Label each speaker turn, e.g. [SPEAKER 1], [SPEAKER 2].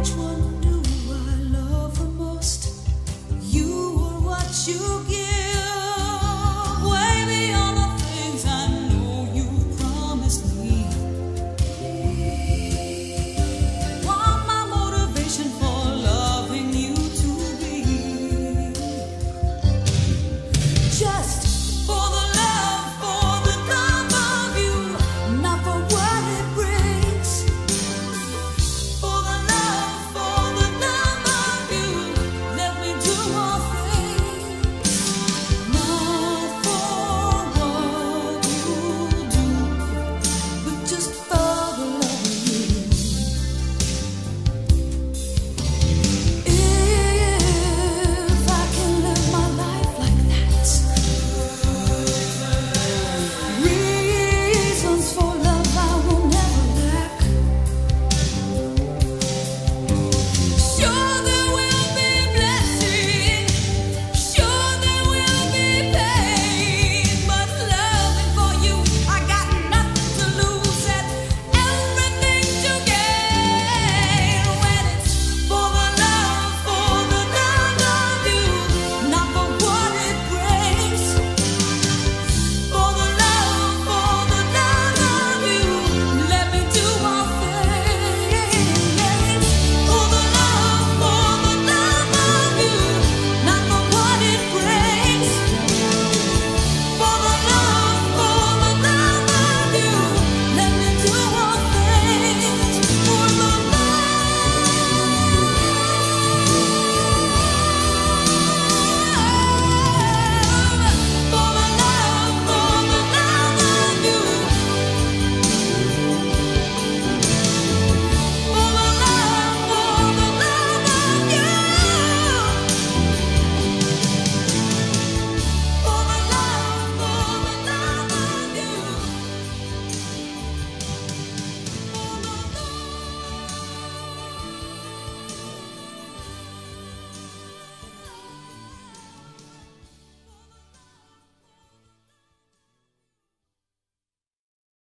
[SPEAKER 1] which one?